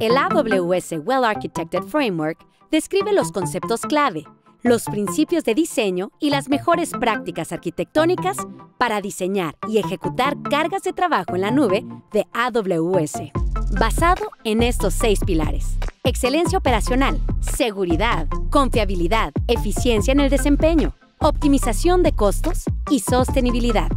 El AWS Well Architected Framework describe los conceptos clave, los principios de diseño y las mejores prácticas arquitectónicas para diseñar y ejecutar cargas de trabajo en la nube de AWS, basado en estos seis pilares. Excelencia operacional, seguridad, confiabilidad, eficiencia en el desempeño, optimización de costos y sostenibilidad.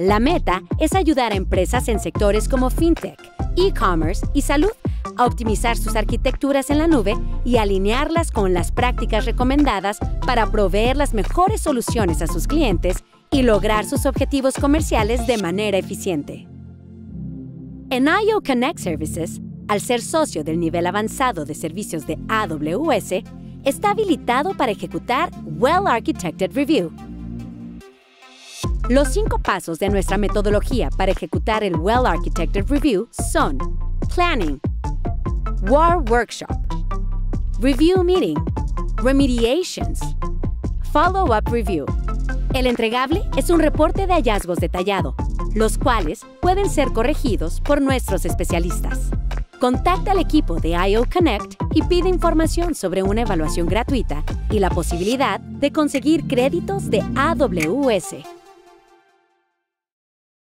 La meta es ayudar a empresas en sectores como fintech, e-commerce y salud a optimizar sus arquitecturas en la nube y alinearlas con las prácticas recomendadas para proveer las mejores soluciones a sus clientes y lograr sus objetivos comerciales de manera eficiente. En IO Connect Services, al ser socio del nivel avanzado de servicios de AWS, está habilitado para ejecutar Well Architected Review. Los cinco pasos de nuestra metodología para ejecutar el Well Architected Review son Planning, War Workshop, Review Meeting, Remediations, Follow-up Review. El entregable es un reporte de hallazgos detallado, los cuales pueden ser corregidos por nuestros especialistas. Contacta al equipo de IO Connect y pide información sobre una evaluación gratuita y la posibilidad de conseguir créditos de AWS.